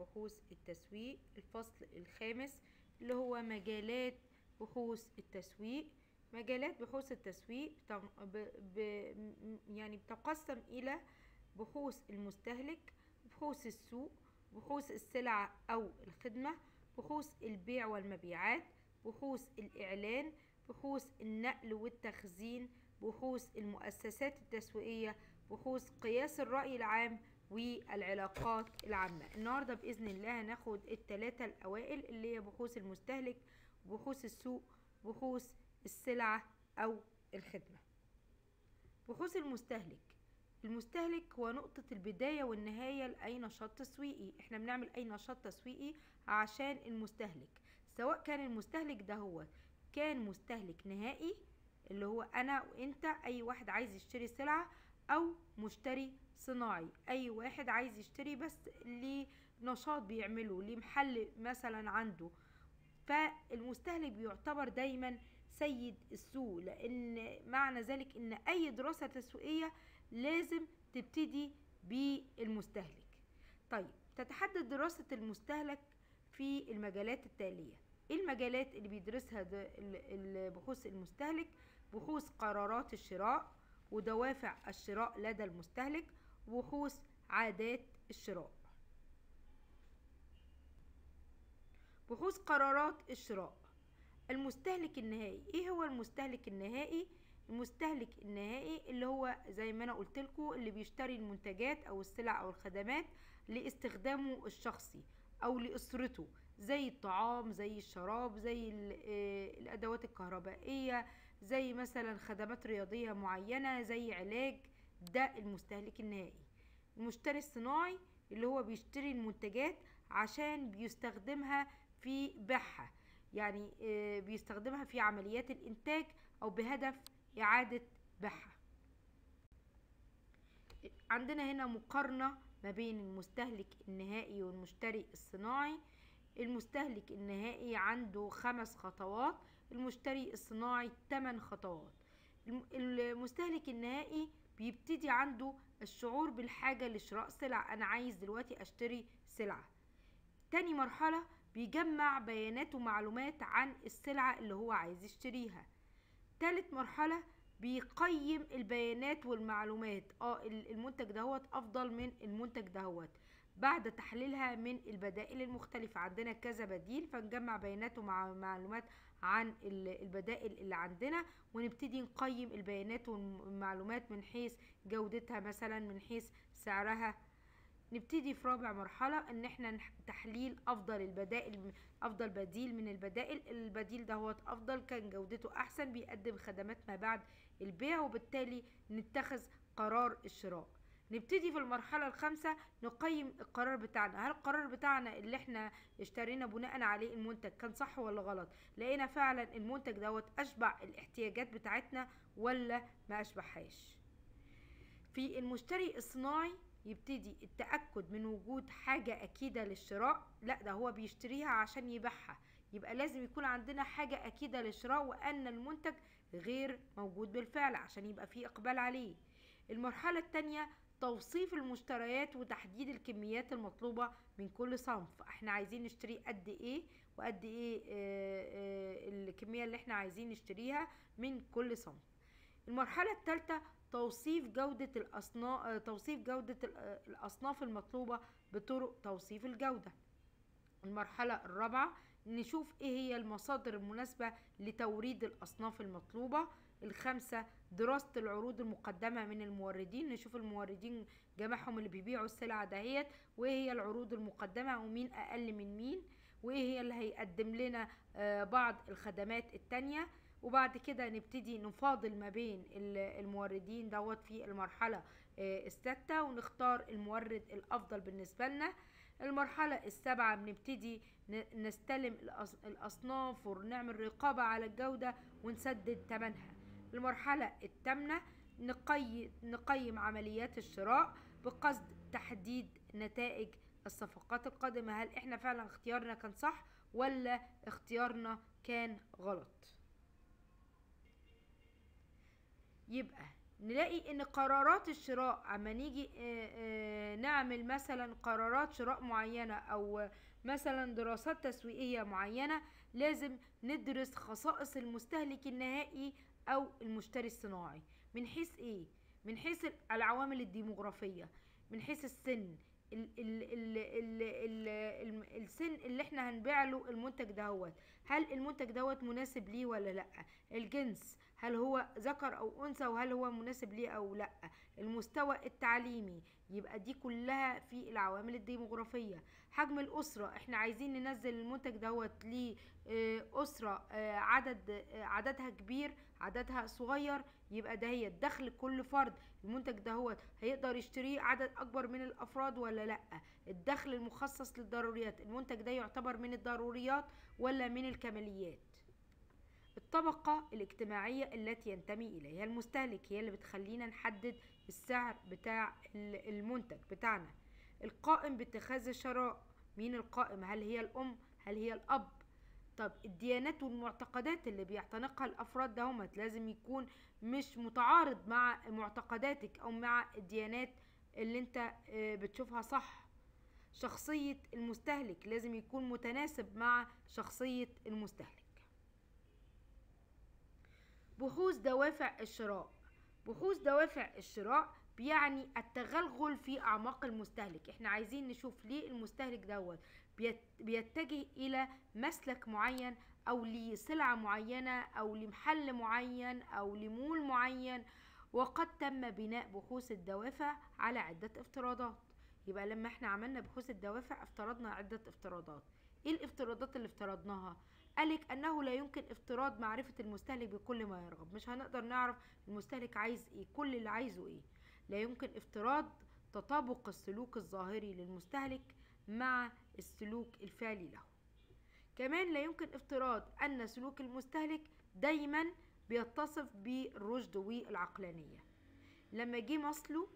بحوث التسويق الفصل الخامس اللي هو مجالات بحوث التسويق. مجالات بحوث التسويق ب- ب- يعني بتقسم إلى بحوث المستهلك بحوث السوق بحوث السلع أو الخدمة بحوث البيع والمبيعات بحوث الإعلان بحوث النقل والتخزين بحوث المؤسسات التسويقية بحوث قياس الرأي العام والعلاقات العامة. النهاردة بإذن الله هناخد التلاتة الأوائل اللي هي بحوث المستهلك بحوث السوق بحوث السلعة أو الخدمة. بحوث المستهلك. المستهلك هو نقطة البداية والنهاية لأي نشاط تسويقي. إحنا بنعمل أي نشاط تسويقي عشان المستهلك. سواء كان المستهلك ده هو كان مستهلك نهائي اللي هو أنا وإنت أي واحد عايز يشتري سلعة أو مشتري صناعي. أي واحد عايز يشتري بس ليه نشاط بيعمله ليه محل مثلا عنده. فالمستهلك بيعتبر دايما سيد السوق لأن معنى ذلك إن أي دراسة تسويقية لازم تبتدي بالمستهلك. طيب تتحدد دراسة المستهلك في المجالات التالية. إيه المجالات اللي بيدرسها بحوث المستهلك؟ بحوث قرارات الشراء ودوافع الشراء لدى المستهلك وبحوث عادات الشراء. بحوث قرارات الشراء. المستهلك النهائي. إيه هو المستهلك النهائي؟ المستهلك النهائي اللي هو زي ما أنا قلت لكم اللي بيشتري المنتجات أو السلع أو الخدمات لاستخدامه الشخصي أو لأسرته زي الطعام زي الشراب زي آه، الأدوات الكهربائية زي مثلا خدمات رياضية معينة زي علاج ده المستهلك النهائي. المشتري الصناعي اللي هو بيشتري المنتجات عشان بيستخدمها في بيعها يعني آه، بيستخدمها في عمليات الإنتاج أو بهدف إعادة بيعها. عندنا هنا مقارنة ما بين المستهلك النهائي والمشتري الصناعي. المستهلك النهائي عنده خمس خطوات المشتري الصناعي تمن خطوات. الم- المستهلك النهائي بيبتدي عنده الشعور بالحاجة لشراء سلع. أنا عايز دلوقتي أشتري سلعة تاني مرحلة بيجمع بيانات ومعلومات عن السلعة اللي هو عايز يشتريها. تالت مرحلة بيقيم البيانات والمعلومات. آه ال- المنتج دهوت أفضل من المنتج دهوت بعد تحليلها من البدائل المختلفة. عندنا كذا بديل فنجمع بيانات ومعلومات عن ال- البدائل اللي عندنا ونبتدي نقيم البيانات والمعلومات من حيث جودتها مثلا من حيث سعرها. نبتدي في رابع مرحلة إن إحنا تحليل أفضل البدائل أفضل بديل من البدائل. البديل ده هو أفضل كان جودته أحسن بيقدم خدمات ما بعد البيع وبالتالي نتخذ قرار الشراء نبتدي في المرحلة الخامسة نقيم القرار بتاعنا. هل القرار بتاعنا اللي إحنا اشترينا بناء عليه المنتج كان صح ولا غلط؟ لقينا فعلا المنتج دوت أشبع الاحتياجات بتاعتنا ولا ما أشبعهاش؟ في المشتري الصناعي يبتدي التأكد من وجود حاجة أكيدة للشراء. لا ده هو بيشتريها عشان يبيعها. يبقى لازم يكون عندنا حاجة أكيدة للشراء وأن المنتج غير موجود بالفعل عشان يبقى فيه إقبال عليه. المرحلة التانية توصيف المشتريات وتحديد الكميات المطلوبة من كل صنف. إحنا عايزين نشتري قد إيه وقد إيه آه، آه، الكمية اللي إحنا عايزين نشتريها من كل صنف. المرحلة الثالثة توصيف جودة الأصناف توصيف جودة ال- آه، الأصناف المطلوبة بطرق توصيف الجودة. المرحلة الرابعة نشوف إيه هي المصادر المناسبة لتوريد الأصناف المطلوبة. الخامسة دراسة العروض المقدمة من الموردين نشوف الموردين جماعهم اللي بيبيعوا السلعة دهيت وإيه هي العروض المقدمة ومين أقل من مين وإيه هي اللي هيقدم لنا آه، بعض الخدمات التانية. وبعد كده نبتدي نفاضل ما بين ال- الموردين دوت في المرحلة آه، الستة ونختار المورد الأفضل بالنسبة لنا. المرحلة السابعة بنبتدي نستلم الأص- الأصناف ونعمل رقابة على الجودة ونسدد ثمنها المرحلة الثامنة نقيم, عمليات الشراء بقصد تحديد نتائج الصفقات القادمة. هل إحنا فعلا اختيارنا كان صح ولا اختيارنا كان غلط؟ يبقى نلاقي إن قرارات الشراء أما نيجي آه، آه، نعمل مثلا قرارات شراء معينة أو مثلا دراسات تسويقية معينة لازم ندرس خصائص المستهلك النهائي أو المشتري الصناعي. من حيث إيه؟ من حيث العوامل الديموغرافية. من حيث السن. ال ال ال ال ال ال السن اللي إحنا هنبيع له المنتج دهوت هل المنتج دوت مناسب ليه ولا لأ؟ الجنس. هل هو ذكر أو أنثى وهل هو مناسب ليه أو لأ؟ المستوى التعليمي. يبقى دي كلها في العوامل الديموغرافية. حجم الأسرة إحنا عايزين ننزل المنتج دوت لاسره عدد آه، عددها كبير عددها صغير يبقى ده هي الدخل كل فرد. المنتج ده هو هيقدر يشتريه عدد أكبر من الأفراد ولا لأ؟ الدخل المخصص للضروريات المنتج ده يعتبر من الضروريات ولا من الكماليات؟ الطبقة الاجتماعية التي ينتمي إليها المستهلك هي اللي بتخلينا نحدد السعر بتاع المنتج بتاعنا. القائم باتخاذ الشراء مين القائم؟ هل هي الأم؟ هل هي الأب؟ طب الديانات والمعتقدات اللي بيعتنقها الأفراد دهمت لازم يكون مش متعارض مع معتقداتك أو مع الديانات اللي أنت آه، بتشوفها صح. شخصية المستهلك لازم يكون متناسب مع شخصية المستهلك. بحوث دوافع الشراء. بحوث دوافع الشراء بيعني التغلغل في أعماق المستهلك. إحنا عايزين نشوف ليه المستهلك دوت بيتجه إلى مسلك معين أو لسلعة معينة أو لمحل معين أو لمول معين. وقد تم بناء بحوث الدوافع على عدة افتراضات. يبقى لما إحنا عملنا بحوث الدوافع افترضنا عدة افتراضات. إيه الافتراضات اللي افترضناها؟ قالك أنه لا يمكن افتراض معرفة المستهلك بكل ما يرغب. مش هنقدر نعرف المستهلك عايز إيه كل اللي عايزه إيه. لا يمكن افتراض تطابق السلوك الظاهري للمستهلك مع السلوك الفعلي له. كمان لا يمكن افتراض أن سلوك المستهلك دايما بيتصف بالرشد والعقلانية. لما جه مصله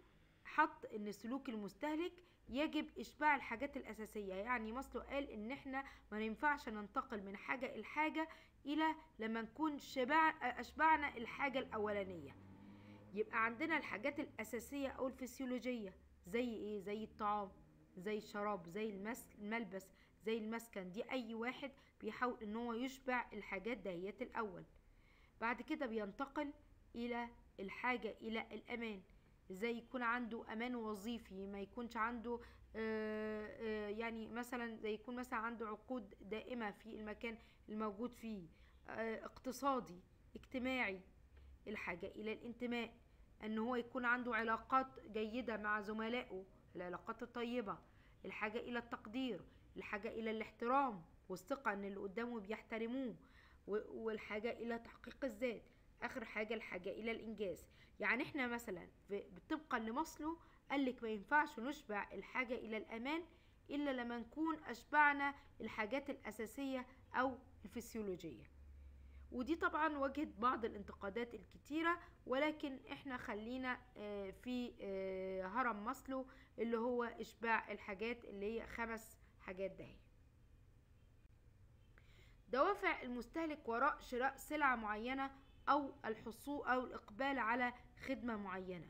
حط إن سلوك المستهلك يجب إشباع الحاجات الأساسية. يعني مصله قال إن إحنا ما ينفعش ننتقل من حاجة الحاجة إلى لما نكون شبع أشبعنا الحاجة الأولانية. يبقى عندنا الحاجات الأساسية أو الفسيولوجية زي إيه؟ زي الطعام زي الشراب زي الملبس زي المسكن. دي أي واحد بيحاول إن هو يشبع الحاجات دهيت الأول. بعد كده بينتقل إلى الحاجة إلى الأمان. إزاي يكون عنده أمان وظيفي ما يكونش عنده آآ آآ يعني مثلا زي يكون مثلا عنده عقود دائمة في المكان الموجود فيه اقتصادي اجتماعي. الحاجة إلى الانتماء إن هو يكون عنده علاقات جيدة مع زملائه العلاقات الطيبة. الحاجة إلى التقدير الحاجة إلى الاحترام والثقة إن اللي قدامه بيحترموه والحاجة إلى تحقيق الذات. آخر حاجة الحاجة إلى الإنجاز. يعني إحنا مثلا طبقا لمصله قالك ما ينفعش نشبع الحاجة إلى الأمان إلا لما نكون أشبعنا الحاجات الأساسية أو الفسيولوجية. ودي طبعا واجهت بعض الانتقادات الكتيرة ولكن إحنا خلينا آه، في آه، هرم ماسلو اللي هو إشباع الحاجات اللي هي خمس حاجات دهي دوافع المستهلك وراء شراء سلعة معينة أو الحصول أو الإقبال على خدمة معينة.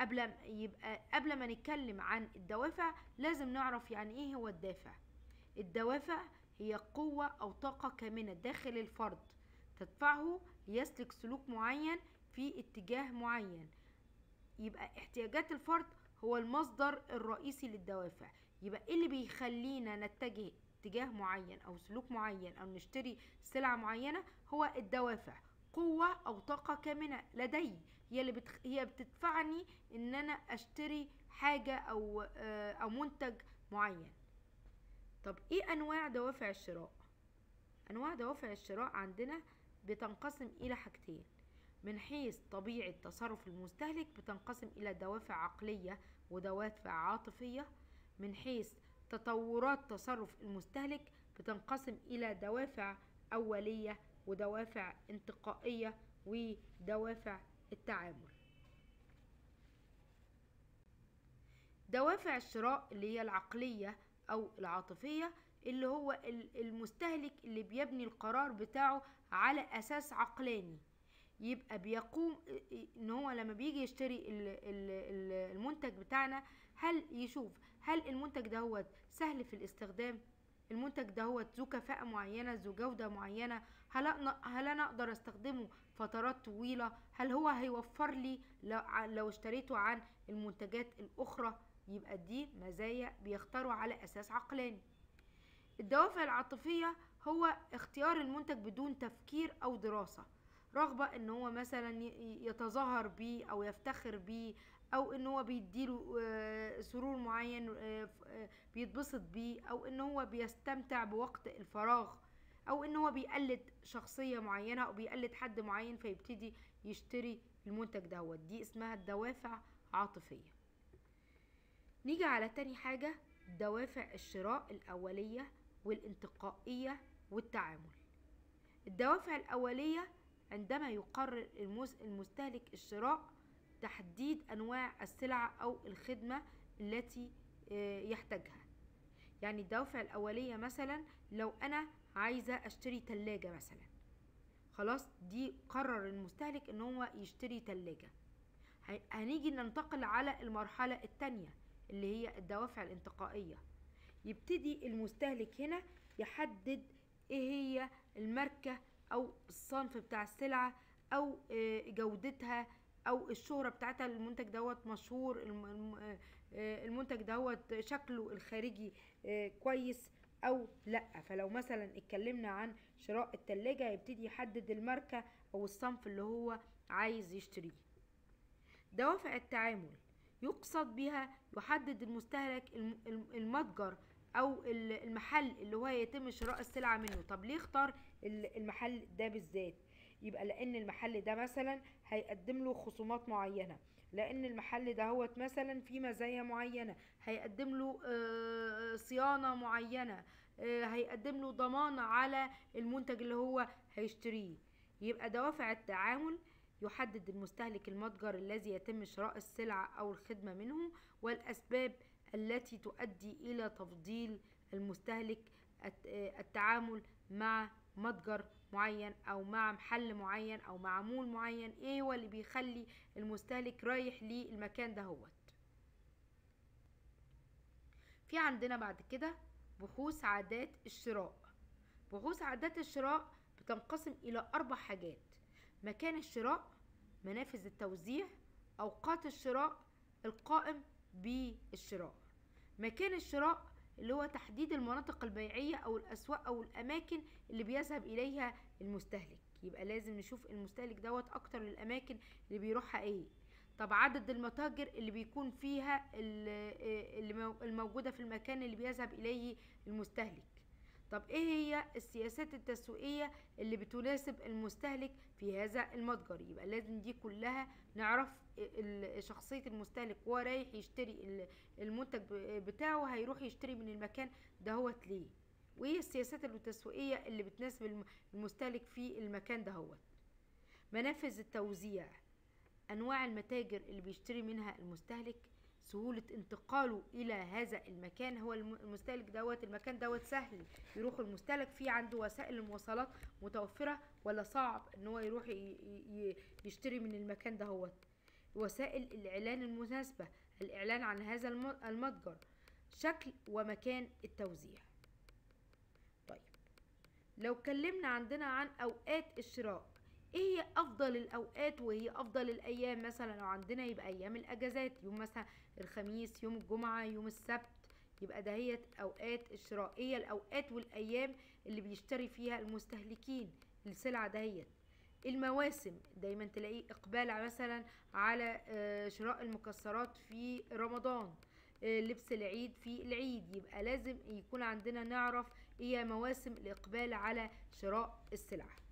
قبل يبقى قبل ما نتكلم عن الدوافع لازم نعرف يعني إيه هو الدافع. الدوافع هي قوة أو طاقة كامنة داخل الفرد تدفعه ليسلك سلوك معين في اتجاه معين. يبقى احتياجات الفرد هو المصدر الرئيسي للدوافع. يبقى إيه اللي بيخلينا نتجه اتجاه معين أو سلوك معين أو نشتري سلعة معينة؟ هو الدوافع. قوة أو طاقة كامنة لدي. هي اللي بتخ... هي بتدفعني إن أنا أشتري حاجة أو آه، أو منتج معين. طب إيه أنواع دوافع الشراء؟ أنواع دوافع الشراء عندنا بتنقسم إلى حاجتين. من حيث طبيعة تصرف المستهلك بتنقسم إلى دوافع عقلية ودوافع عاطفية. من حيث تطورات تصرف المستهلك بتنقسم إلى دوافع أولية ودوافع انتقائية ودوافع التعامل. دوافع الشراء اللي هي العقلية أو العاطفية اللي هو المستهلك اللي بيبني القرار بتاعه على أساس عقلاني. يبقى بيقوم إن هو لما بيجي يشتري المنتج بتاعنا هل يشوف هل المنتج دهوت سهل في الاستخدام؟ المنتج دهوت ذو كفاءة معينة ذو جودة معينة؟ هل هل أنا أقدر أستخدمه فترات طويلة؟ هل هو هيوفر لي لو اشتريته عن المنتجات الأخرى؟ يبقى دي مزايا بيختاروا على أساس عقلاني. الدوافع العاطفية هو اختيار المنتج بدون تفكير أو دراسة رغبة إن هو مثلا يتظاهر بيه أو يفتخر بيه أو إن هو بيديله سرور معين بيتبسط بيه أو إن هو بيستمتع بوقت الفراغ. أو إن هو بيقلد شخصية معينة أو بيقلد حد معين فيبتدي يشتري المنتج دوت. دي اسمها الدوافع عاطفية. نيجي على تاني حاجة دوافع الشراء الأولية والانتقائية والتعامل. الدوافع الأولية عندما يقرر المستهلك الشراء تحديد أنواع السلعة أو الخدمة التي يحتاجها. يعني الدوافع الأولية مثلا لو أنا عايزة أشتري تلاجة مثلا. خلاص دي قرر المستهلك إن هو يشتري تلاجة. هنيجي ننتقل على المرحلة التانية اللي هي الدوافع الانتقائية. يبتدي المستهلك هنا يحدد إيه هي الماركة أو الصنف بتاع السلعة أو جودتها أو الشهرة بتاعتها. المنتج دوت مشهور المنتج دوت شكله الخارجي كويس. أو لأ. فلو مثلا اتكلمنا عن شراء التلاجة يبتدي يحدد الماركة أو الصنف اللي هو عايز يشتريه. دوافع التعامل يقصد بها يحدد المستهلك المتجر أو المحل اللي هو يتم شراء السلعة منه. طب ليه اختار المحل ده بالذات؟ يبقى لأن المحل ده مثلا هيقدم له خصومات معينة. لأن المحل ده هو مثلا فيه مزايا معينة هيقدم له صيانة معينة هيقدم له ضمان على المنتج اللي هو هيشتريه. يبقى دوافع التعامل يحدد المستهلك المتجر الذي يتم شراء السلعة أو الخدمة منه والأسباب التي تؤدي إلى تفضيل المستهلك التعامل مع متجر معين أو مع محل معين أو مع مول معين إيه هو اللي بيخلي المستهلك رايح للمكان دهوت في عندنا بعد كده بحوث عادات الشراء. بحوث عادات الشراء بتنقسم إلى أربع حاجات مكان الشراء منافذ التوزيع أوقات الشراء القائم بالشراء. مكان الشراء اللي هو تحديد المناطق البيعية أو الأسواق أو الأماكن اللي بيذهب إليها المستهلك. يبقى لازم نشوف المستهلك دوت أكتر الأماكن اللي بيروحها إيه. طب عدد المتاجر اللي بيكون فيها اللي الموجودة في المكان اللي بيذهب إليه المستهلك. طب إيه هي السياسات التسويقية اللي بتناسب المستهلك في هذا المتجر؟ يبقى لازم دي كلها نعرف شخصية المستهلك وهو رايح يشتري المنتج بتاعه هيروح يشتري من المكان دهوت ليه؟ وإيه السياسات التسويقية اللي بتناسب المستهلك في المكان دهوت منافذ التوزيع أنواع المتاجر اللي بيشتري منها المستهلك سهولة انتقاله إلى هذا المكان. هو المستهلك دوت المكان دوت سهل. يروح المستهلك فيه عنده وسائل المواصلات متوفرة. ولا صعب إن هو يروح يشتري من المكان دهوت وسائل الإعلان المناسبة الإعلان عن هذا المتجر. شكل ومكان التوزيع. طيب لو اتكلمنا عندنا عن أوقات الشراء إيه هي افضل الاوقات وهي افضل الأيام مثلا؟ لو عندنا يبقى أيام الاجازات يوم مثلا الخميس يوم الجمعة يوم السبت يبقى دهيت اوقات الشراء. إيه الاوقات والايام اللي بيشتري فيها المستهلكين؟ السلعة دهيت. المواسم. دايما تلاقيه إقبال مثلا على شراء المكسرات في رمضان. لبس العيد في العيد. يبقى لازم يكون عندنا نعرف إيه مواسم الإقبال على شراء السلعة.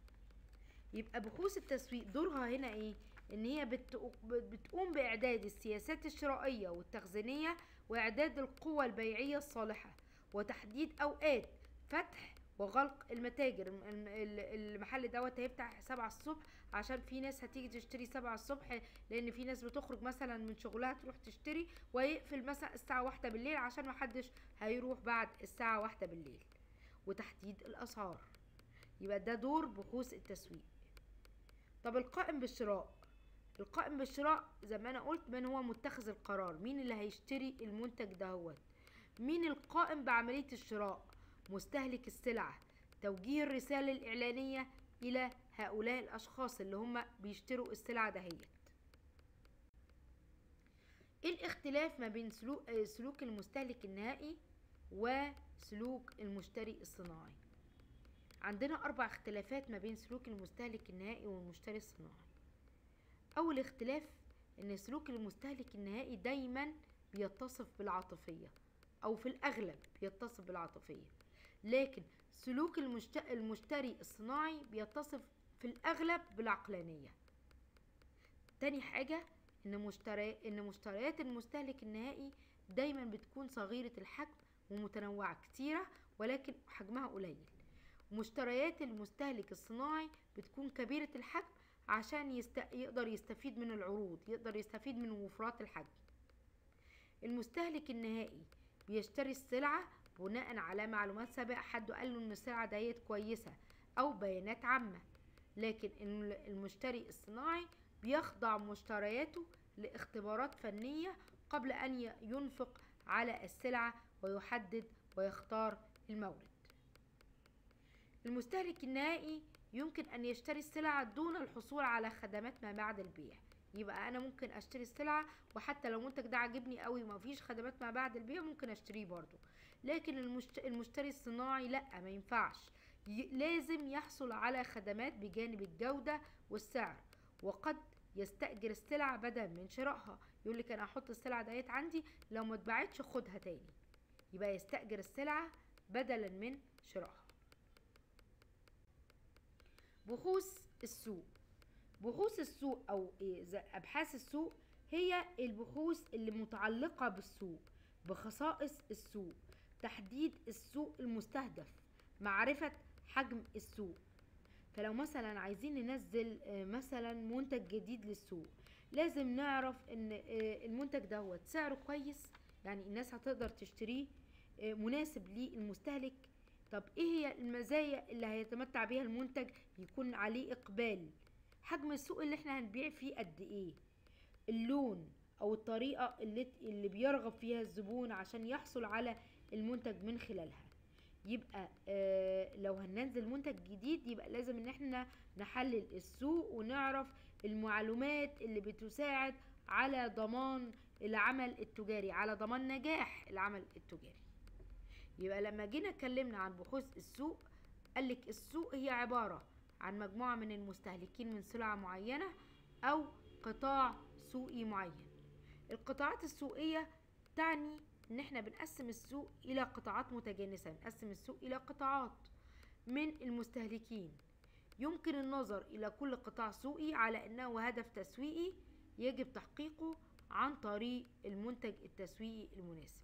يبقى بحوث التسويق دورها هنا إيه؟ إن هي بتقوم بإعداد السياسات الشرائية والتخزينية وإعداد القوى البيعية الصالحة وتحديد أوقات فتح وغلق المتاجر. المحل دوت هيفتح سبعة الصبح عشان في ناس هتيجي تشتري سبعة الصبح لأن في ناس بتخرج مثلا من شغلها تروح تشتري ويقفل مثلا الساعة واحدة بالليل عشان محدش هيروح بعد الساعة واحدة بالليل. وتحديد الأسعار. يبقى ده دور بحوث التسويق. طب القائم بالشراء. القائم بالشراء زي ما أنا قلت من هو متخذ القرار مين اللي هيشتري المنتج دهوت مين القائم بعملية الشراء؟ مستهلك السلعة. توجيه الرسالة الإعلانية إلى هؤلاء الأشخاص اللي هم بيشتروا السلعة دهيت. إيه الاختلاف ما بين سلوك, آه، سلوك المستهلك النهائي وسلوك المشتري الصناعي؟ عندنا أربع اختلافات ما بين سلوك المستهلك النهائي والمشتري الصناعي. أول اختلاف إن سلوك المستهلك النهائي دايما بيتصف بالعاطفية أو في الأغلب بيتصف بالعاطفية. لكن سلوك المشت... المشتري الصناعي بيتصف في الأغلب بالعقلانية. تاني حاجة إن مشتري... إن مشتريات المستهلك النهائي دايما بتكون صغيرة الحجم ومتنوعة كتيرة ولكن حجمها قليل. مشتريات المستهلك الصناعي بتكون كبيرة الحجم عشان يست... يقدر يستفيد من العروض يقدر يستفيد من وفرات الحجم. المستهلك النهائي بيشتري السلعة بناء على معلومات سابقة حد قال له إن السلعة ديت كويسة أو بيانات عامة لكن المشتري الصناعي بيخضع مشترياته لاختبارات فنية قبل أن ينفق على السلعة ويحدد ويختار المورد المستهلك النهائي يمكن أن يشتري السلعة دون الحصول على خدمات ما بعد البيع. يبقى أنا ممكن أشتري السلعة وحتى لو المنتج ده عجبني قوي وما فيش خدمات ما بعد البيع ممكن أشتريه برضو لكن المشتري الصناعي لأ ما ينفعش. لازم يحصل على خدمات بجانب الجودة والسعر. وقد يستأجر السلعة بدل من شرائها. يقول لك أنا هحط السلعة ديت عندي لو ما اتباعتش خدها تاني. يبقى يستأجر السلعة بدلا من شرائها. بحوث السوق. بحوث السوق أو أبحاث السوق هي البحوث اللي متعلقة بالسوق بخصائص السوق تحديد السوق المستهدف معرفة حجم السوق. فلو مثلا عايزين ننزل مثلا منتج جديد للسوق لازم نعرف إن المنتج دوت سعره كويس يعني الناس هتقدر تشتريه مناسب للمستهلك طب إيه هي المزايا اللي هيتمتع بيها المنتج يكون عليه إقبال؟ حجم السوق اللي إحنا هنبيع فيه قد إيه؟ اللون أو الطريقة اللي, اللي بيرغب فيها الزبون عشان يحصل على المنتج من خلالها. يبقى آه لو هننزل منتج جديد يبقى لازم إن إحنا نحلل السوق ونعرف المعلومات اللي بتساعد على ضمان العمل التجاري على ضمان نجاح العمل التجاري. يبقى لما جينا اتكلمنا عن بحوث السوق قالك السوق هي عبارة عن مجموعة من المستهلكين من سلعة معينة أو قطاع سوقي معين. القطاعات السوقية تعني إن إحنا بنقسم السوق إلى قطاعات متجانسة بنقسم السوق إلى قطاعات من المستهلكين. يمكن النظر إلى كل قطاع سوقي على إنه هدف تسويقي يجب تحقيقه عن طريق المنتج التسويقي المناسب.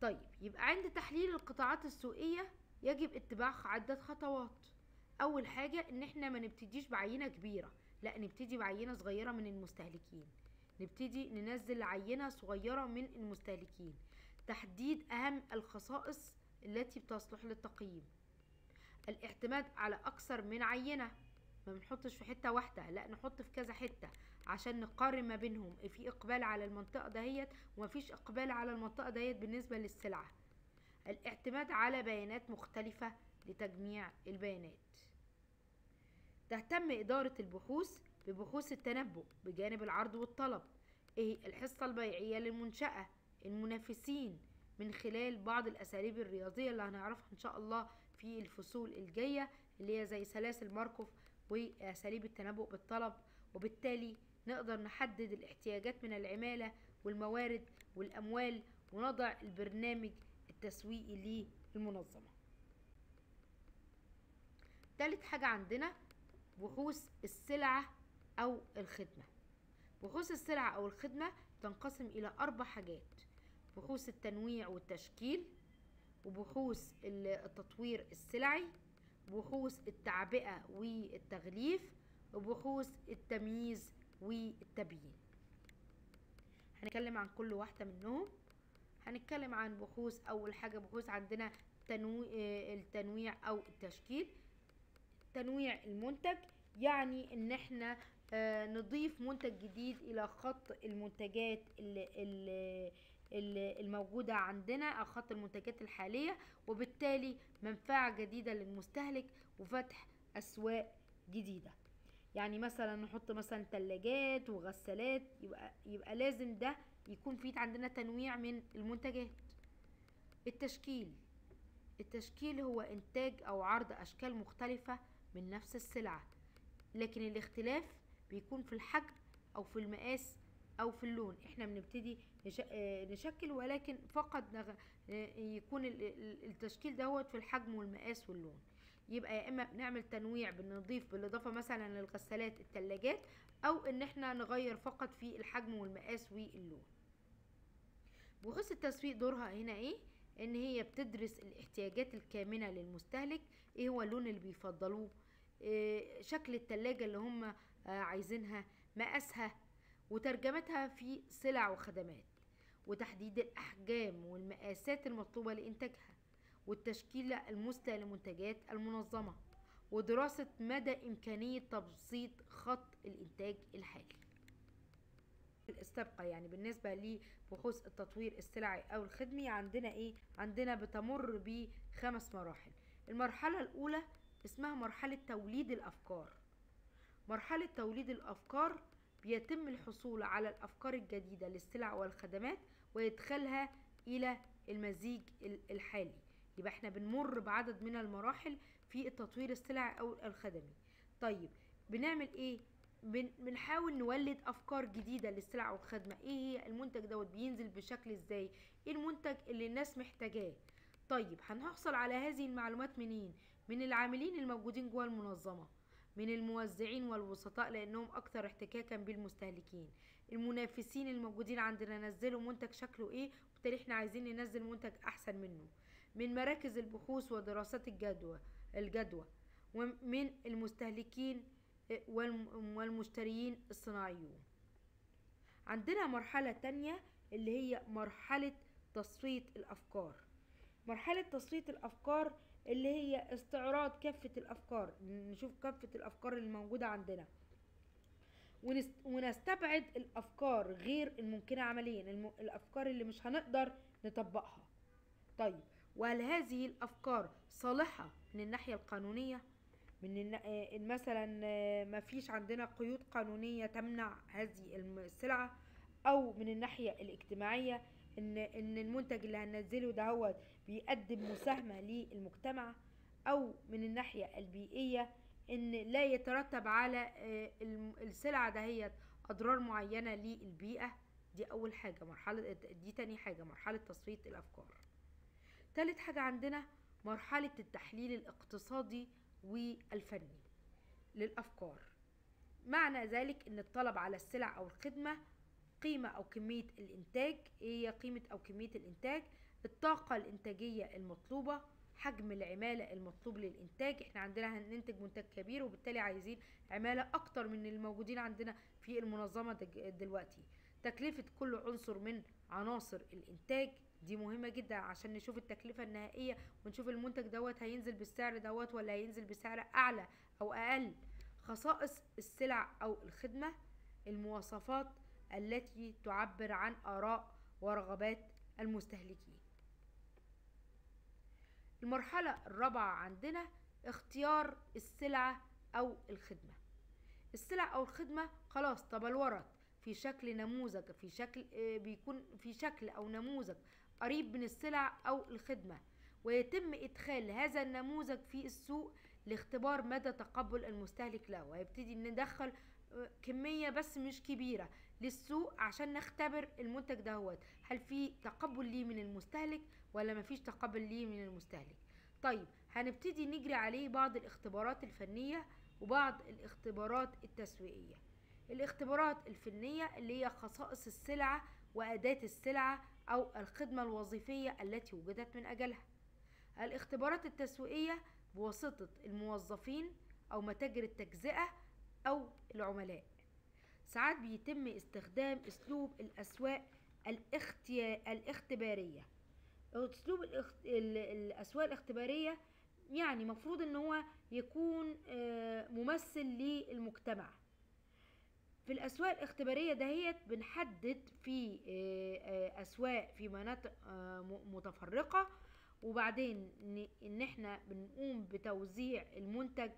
طيب يبقى عند تحليل القطاعات السوقية يجب اتباع عدة خطوات. أول حاجة إن إحنا ما نبتديش بعينة كبيرة لأ نبتدي بعينة صغيرة من المستهلكين. نبتدي ننزل عينة صغيرة من المستهلكين. تحديد أهم الخصائص التي بتصلح للتقييم. الاعتماد على أكثر من عينة. ما بنحطش في حتة واحدة لا نحط في كذا حتة عشان نقارن ما بينهم. في إقبال على المنطقة دهيت ومفيش إقبال على المنطقة دهيت بالنسبة للسلعة. الاعتماد على بيانات مختلفة لتجميع البيانات. تهتم إدارة البحوث ببحوث التنبؤ بجانب العرض والطلب. إيه الحصة البيعية للمنشأة المنافسين من خلال بعض الأساليب الرياضية اللي هنعرفها إن شاء الله في الفصول الجاية اللي هي زي سلاسل ماركوف وأساليب التنبؤ بالطلب وبالتالي نقدر نحدد الاحتياجات من العمالة والموارد والأموال ونضع البرنامج التسويقي للمنظمة. تالت حاجة عندنا بحوث السلعة أو الخدمة. بحوث السلعة أو الخدمة تنقسم إلى أربع حاجات بحوث التنويع والتشكيل وبحوث التطوير السلعي بحوث التعبئة والتغليف وبحوث التمييز والتبيين. هنتكلم عن كل واحدة منهم. هنتكلم عن بحوث أول حاجة بحوث عندنا تنويع التنويع أو التشكيل. تنويع المنتج يعني إن إحنا آه، نضيف منتج جديد إلى خط المنتجات اللي اللي الموجودة عندنا أو خط المنتجات الحالية وبالتالي منفعة جديدة للمستهلك وفتح أسواق جديدة. يعني مثلا نحط مثلا تلاجات وغسالات يبقى يبقى لازم ده يكون في عندنا تنويع من المنتجات. التشكيل. التشكيل هو إنتاج أو عرض أشكال مختلفة من نفس السلعة لكن الاختلاف بيكون في الحجم أو في المقاس أو في اللون. إحنا بنبتدي آه، نشكل ولكن فقط آه، يكون ال- ال- التشكيل دوت في الحجم والمقاس واللون. يبقى يا إما بنعمل تنويع بنضيف بالإضافة مثلا للغسالات التلاجات أو إن إحنا نغير فقط في الحجم والمقاس واللون. بحوث التسويق دورها هنا إيه؟ إن هي بتدرس الاحتياجات الكامنة للمستهلك. إيه هو اللون اللي بيفضلوه؟ إيه شكل التلاجة اللي هم آه، عايزينها مقاسها وترجمتها في سلع وخدمات وتحديد الأحجام والمقاسات المطلوبة لإنتاجها والتشكيلة المثلى لمنتجات المنظمة ودراسة مدى إمكانية تبسيط خط الإنتاج الحالي. السابقة يعني بالنسبة لبحوث التطوير السلعي أو الخدمي عندنا إيه؟ عندنا بتمر بخمس مراحل. المرحلة الأولى اسمها مرحلة توليد الأفكار. مرحلة توليد الأفكار بيتم الحصول على الأفكار الجديدة للسلع والخدمات وإدخالها إلى المزيج ال- الحالي. يبقى إحنا بنمر بعدد من المراحل في التطوير السلعي أو الخدمي طيب بنعمل إيه؟ بن- بنحاول نولد أفكار جديدة للسلع والخدمه إيه هي؟ المنتج دوت بينزل بشكل إزاي؟ إيه المنتج اللي الناس محتاجاه؟ طيب هنحصل على هذه المعلومات منين؟ من العاملين الموجودين جوه المنظمة. من الموزعين والوسطاء لأنهم أكثر احتكاكا بالمستهلكين. المنافسين الموجودين عندنا نزلوا منتج شكله إيه؟ وبالتالي إحنا عايزين ننزل منتج أحسن منه. من مراكز البحوث ودراسات الجدوى الجدوى ومن المستهلكين والم- والمشتريين الصناعيون عندنا مرحلة تانية اللي هي مرحلة تصفية الأفكار. مرحلة تصفية الأفكار اللي هي استعراض كافة الأفكار. نشوف كافة الأفكار اللي موجودة عندنا. ونست- ونستبعد الأفكار غير الممكنة عمليا. الم- الأفكار اللي مش هنقدر نطبقها. طيب وهل هذه الأفكار صالحة من الناحية القانونية؟ من آه، مثلا آه، ما فيش عندنا قيود قانونية تمنع هذه السلعة أو من الناحية الاجتماعية إن إن المنتج اللي هننزله ده بيقدم مساهمة للمجتمع أو من الناحية البيئية إن لا يترتب على آه، السلعة دهيت أضرار معينة للبيئة. دي أول حاجة. مرحلة دي تاني حاجة. مرحلة تصفية الأفكار. تالت حاجة عندنا مرحلة التحليل الاقتصادي والفني للأفكار. معنى ذلك أن الطلب على السلع أو الخدمة قيمة أو كمية الإنتاج. إيه هي قيمة أو كمية الإنتاج؟ الطاقة الإنتاجية المطلوبة حجم العمالة المطلوب للإنتاج. إحنا عندنا هننتج منتج كبير وبالتالي عايزين عمالة أكتر من الموجودين عندنا في المنظمة دلوقتي. تكلفة كل عنصر من عناصر الإنتاج دي مهمة جدا عشان نشوف التكلفة النهائية ونشوف المنتج دوت هينزل بالسعر دوت ولا هينزل بسعر أعلى أو أقل. خصائص السلع أو الخدمة المواصفات التي تعبر عن آراء ورغبات المستهلكين. المرحلة الرابعة عندنا اختيار السلعة أو الخدمة. السلع أو الخدمة خلاص تبلورت في شكل نموذج في شكل آه، بيكون في شكل أو نموذج قريب من السلع أو الخدمة ويتم إدخال هذا النموذج في السوق لاختبار مدى تقبل المستهلك له. ويبتدي ندخل آه، كمية بس مش كبيرة. للسوق عشان نختبر المنتج دهوت هل في تقبل ليه من المستهلك ولا مفيش تقبل ليه من المستهلك؟ طيب هنبتدي نجري عليه بعض الاختبارات الفنية وبعض الاختبارات التسويقية. الاختبارات الفنية اللي هي خصائص السلعة وأداة السلعة أو الخدمة الوظيفية التي وجدت من أجلها. الاختبارات التسويقية بواسطة الموظفين أو متاجر التجزئة أو العملاء. ساعات بيتم استخدام أسلوب الأسواق الاختيا... الاختبارية. أسلوب الاخت... ال- الأسواق الاختبارية يعني مفروض إن هو يكون آه، ممثل للمجتمع. في الأسواق الاختبارية دهيت بنحدد في آه، آه، أسواق في مناطق متفرقة وبعدين إن إحنا بنقوم بتوزيع المنتج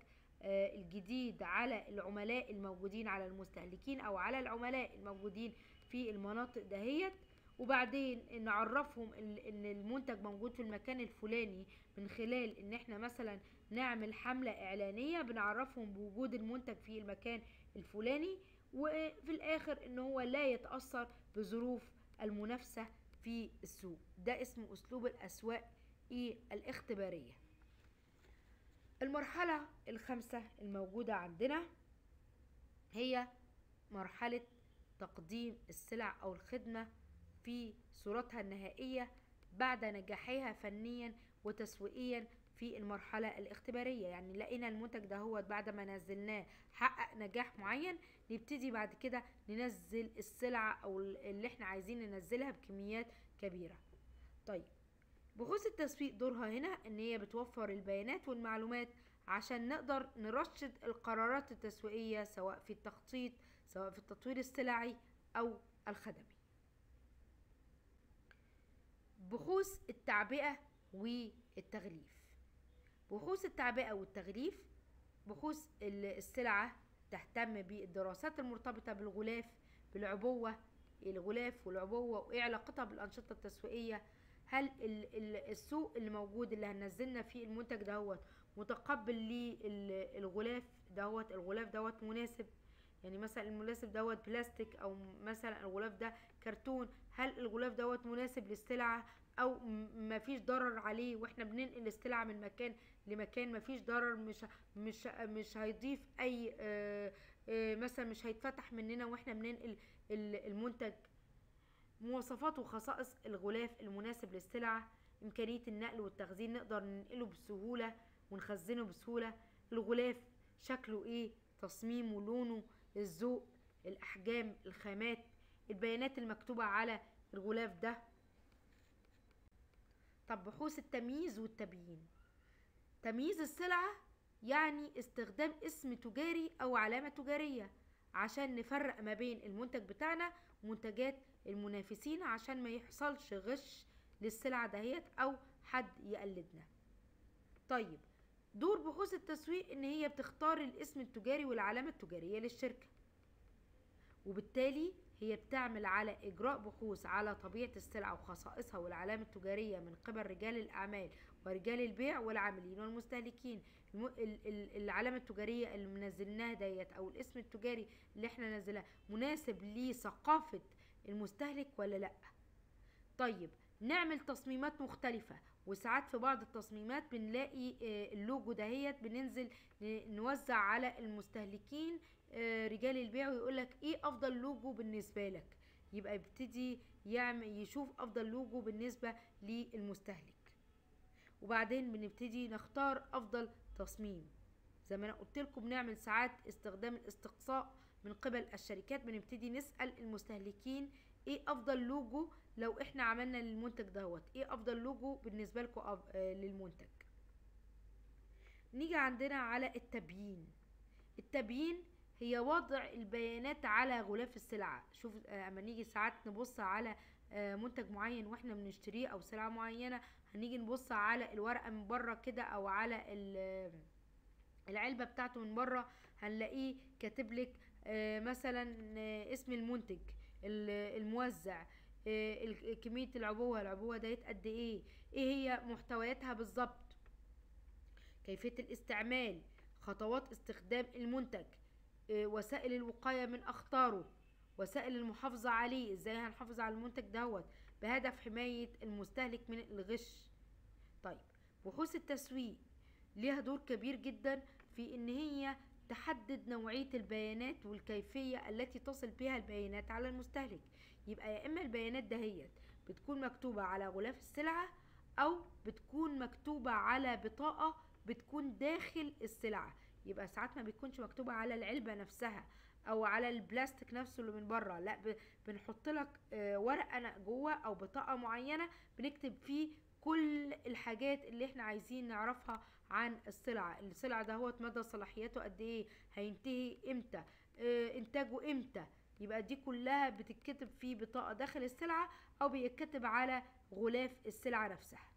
الجديد على العملاء الموجودين على المستهلكين أو على العملاء الموجودين في المناطق دهيت. وبعدين نعرفهم ان المنتج موجود في المكان الفلاني من خلال إن إحنا مثلا نعمل حملة إعلانية بنعرفهم بوجود المنتج في المكان الفلاني وفي الآخر إن هو لا يتأثر بظروف المنافسة في السوق. ده اسمه أسلوب الأسواق إيه؟ الاختبارية. المرحلة الخامسة الموجودة عندنا هي مرحلة تقديم السلع أو الخدمة في صورتها النهائية بعد نجاحها فنيا وتسويقيا في المرحلة الاختبارية. يعني لقينا المنتج ده هو بعد ما نزلناه حقق نجاح معين نبتدي بعد كده ننزل السلعة أو اللي إحنا عايزين ننزلها بكميات كبيرة. طيب بحوث التسويق دورها هنا إن هي بتوفر البيانات والمعلومات عشان نقدر نرشد القرارات التسويقية سواء في التخطيط سواء في التطوير السلعي أو الخدمي. بحوث التعبئة والتغليف. بحوث التعبئة والتغليف بحوث ال- السلعة تهتم بالدراسات المرتبطة بالغلاف بالعبوة الغلاف والعبوة وإيه علاقتها بالأنشطة التسويقية هل ال- ال- السوق اللي موجود اللي هنزلنا فيه المنتج دهوت متقبل للغلاف دهوت الغلاف دوت؟ مناسب؟ يعني مثلا المناسب دوت بلاستيك أو مثلا الغلاف ده كرتون هل الغلاف دوت مناسب للسلعة؟ أو مفيش ضرر عليه وإحنا بننقل السلعة من مكان لمكان مفيش ضرر مش مش مش هيضيف أي آه، آه، مثلا مش هيتفتح مننا وإحنا بننقل ال- المنتج. مواصفات وخصائص الغلاف المناسب للسلعة إمكانية النقل والتخزين نقدر ننقله بسهولة ونخزنه بسهولة. الغلاف شكله إيه؟ تصميمه لونه الذوق الأحجام الخامات البيانات المكتوبة على الغلاف ده. طب بحوث التمييز والتبيين. تمييز السلعة يعني استخدام اسم تجاري أو علامة تجارية عشان نفرق ما بين المنتج بتاعنا ومنتجات المنافسين عشان ما يحصلش غش للسلعة دهيت أو حد يقلدنا. طيب دور بحوث التسويق إن هي بتختار الاسم التجاري والعلامة التجارية للشركة. وبالتالي هي بتعمل على إجراء بحوث على طبيعة السلعة وخصائصها والعلامة التجارية من قبل رجال الأعمال ورجال البيع والعاملين والمستهلكين. الم- ال- ال- العلامة التجارية اللي منزلناها ديت أو الاسم التجاري اللي إحنا نزلناه مناسب لثقافة المستهلك ولا لأ. طيب نعمل تصميمات مختلفة وساعات في بعض التصميمات بنلاقي آه، اللوجو دهيت بننزل نوزع على المستهلكين آه، رجال البيع ويقولك إيه أفضل لوجو بالنسبة لك. يبقى يبتدي يعمل يشوف أفضل لوجو بالنسبة للمستهلك. وبعدين بنبتدي نختار أفضل تصميم. زي ما أنا قلت لكم بنعمل ساعات استخدام الاستقصاء من قبل الشركات بنبتدي نسأل المستهلكين إيه أفضل لوجو لو إحنا عملنا للمنتج دوت؟ إيه أفضل لوجو بالنسبة لكم أف- آه، للمنتج؟ نيجي عندنا على التبيين. التبيين هي وضع البيانات على غلاف السلعة. شوف آه، أما نيجي ساعات نبص على آه، منتج معين وإحنا بنشتريه أو سلعة معينة هنيجي نبص على الورقة من بره كده أو على ال- العلبة بتاعته من بره هنلاقيه كاتب لك آه، مثلا آه، اسم المنتج ال- الموزع آه، كمية العبوة العبوة ديت قد إيه؟ إيه هي محتوياتها بالظبط؟ كيفية الاستعمال خطوات استخدام المنتج آه، وسائل الوقاية من أخطاره وسائل المحافظة عليه. إزاي هنحافظ على المنتج دوت؟ بهدف حماية المستهلك من الغش. طيب بحوث التسويق ليها دور كبير جدا في إن هي تحدد نوعية البيانات والكيفية التي تصل بها البيانات على المستهلك. يبقى يا إما البيانات دهيت بتكون مكتوبة على غلاف السلعة أو بتكون مكتوبة على بطاقة بتكون داخل السلعة. يبقى ساعات ما بتكونش مكتوبة على العلبة نفسها أو على البلاستيك نفسه اللي من بره. لا بنحط لك آه، ورقة ن- جوه أو بطاقة معينة بنكتب فيه كل الحاجات اللي إحنا عايزين نعرفها عن السلعة السلعة ده هو مدى صلاحيته قد إيه؟ هينتهي إمتى؟ آه إنتاجه إمتى؟ يبقى دي كلها بتتكتب في بطاقة داخل السلعة أو بيتكتب على غلاف السلعة نفسها.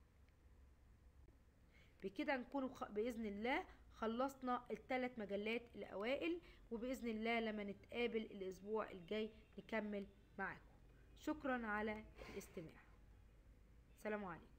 بكده نكون بإذن الله خلصنا الثلاث مجلات الأوائل وبإذن الله لما نتقابل الأسبوع الجاي نكمل معاكم. شكرا على الاستماع. سلام عليكم.